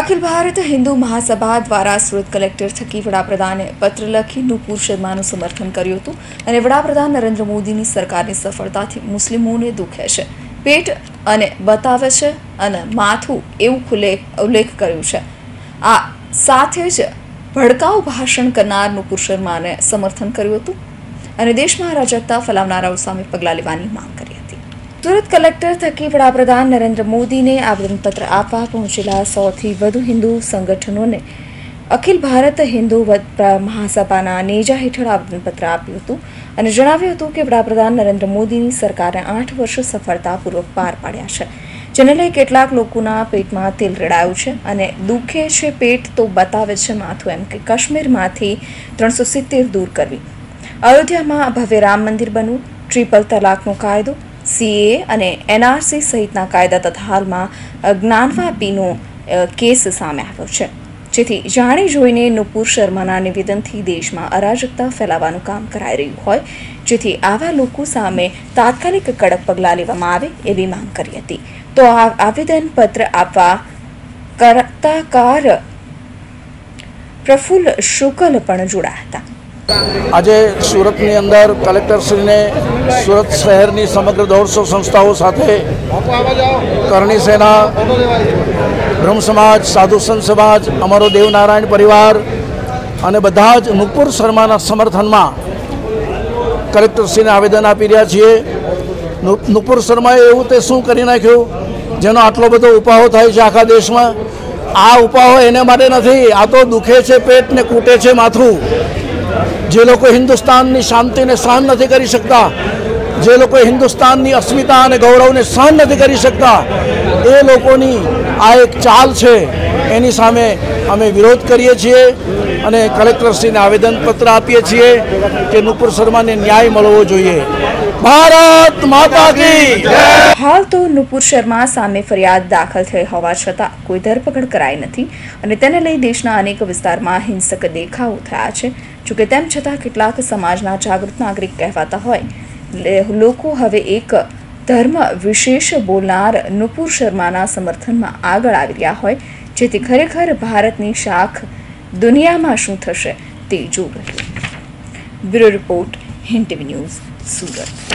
અખિલ ભારત હિન્દુ મહાસભા દ્વારા સુરત કલેક્ટર થકી વડાપ્રધાને પત્ર લખી નુપુર શર્માનું સમર્થન કર્યું હતું અને વડાપ્રધાન નરેન્દ્ર મોદીની સરકારની સફળતાથી મુસ્લિમોને દુખે છે. પેટ અને બતાવે છે અને માથું એવું ખુલ્લે ઉલ્લેખ કર્યું છે. આ સાથે જ ભડકાઉ ભાષણ કરનાર નુપુર શર્માને સમર્થન કર્યું હતું અને દેશમાં અરાજકતા ફેલાવનારાઓ સામે પગલાં લેવાની માંગ કરી હતી. સુરત કલેક્ટર થકી વડાપ્રધાન નરેન્દ્ર મોદીને આવેદનપત્ર આપવા પહોંચેલા સૌથી વધુ હિન્દુ સંગઠનોને અખિલ ભારત હિન્દુ મહાસભાના નેજા હેઠળ આવેદનપત્ર આપ્યું હતું અને જણાવ્યું હતું કે વડાપ્રધાન નરેન્દ્ર મોદીની સરકારે આઠ વર્ષ સફળતાપૂર્વક પાર પાડ્યા છે. જેને લઈ કેટલાક લોકોના પેટમાં તેલ રેડાયું છે અને દુખે છે પેટ તો બતાવે છે માથું એમ કે કાશ્મીરમાંથી ત્રણસો સિત્તેર દૂર કરવી. અયોધ્યામાં ભવ્ય રામ મંદિર બનવું ટ્રિપલ તલાકનો કાયદો સીએ અને એનઆરસી સહિતના કાયદા તથા હાલમાં જ્ઞાનવાપીનો કેસ સામે આવ્યો છે. જેથી જાણી જોઈને નુપુર શર્માના નિવેદનથી દેશમાં અરાજકતા ફેલાવવાનું કામ કરાઈ રહ્યું હોય, જેથી આવા લોકો સામે તાત્કાલિક કડક પગલાં લેવામાં આવે એવી માંગ કરી હતી. તો આ આવેદનપત્ર આપવા કરતાકાર પ્રફુલ્લ શુકલ પણ જોડાયા હતા. આજે સુરતની અંદર કલેક્ટરશ્રીને સુરત શહેરની સમગ્ર દોઢસો સંસ્થાઓ સાથે કરણી સેના, બ્રહ્મ સમાજ, સાધુ સંત સમાજ, અમારો દેવનારાયણ પરિવાર અને બધા જ નુપુર શર્માના સમર્થનમાં કલેક્ટરશ્રીને આવેદન આપી રહ્યા છીએ. નુપુર શર્માએ એવું તે શું કરી નાખ્યું? જેનો આટલો બધો ઉપાહો થાય છે આખા દેશમાં? આ ઉપાહો એને માટે નથી, આ તો દુખે છે પેટ ને કૂટે છે માથું. જે લોકો હિન્દુસ્તાનની શાંતિને સહન નથી કરી શકતા, જે લોકો હિન્દુસ્તાનની અસ્મિતા અને ગૌરવને સહન નથી કરી શકતા, એ લોકોની આ એક ચાલ છે. એની સામે અમે વિરોધ કરીએ છીએ અને કલેક્ટરશ્રીને આવેદનપત્ર આપીએ છીએ કે નુપુર શર્માને ન્યાય મળવો જોઈએ. ભારત માતા કી હાલ તો નુપુર શર્મા સામે ફરિયાદ દાખલ થઈ હોવા છતાં કોઈ ધરપકડ કરાઈ નથી અને તેને લઈ દેશના અનેક વિસ્તારમાં હિંસક દેખાવો થયા છે. જોકે તેમ છતાં કેટલાક સમાજના જાગૃત નાગરિક કહેવાતા હોય લોકો હવે એક ધર્મ વિશેષ બોલનાર નુપુર શર્માના સમર્થનમાં આગળ આવી રહ્યા હોય, જેથી ખરેખર ભારતની શાખ દુનિયામાં શું થશે તે જોવું bureau report hint TV news Surat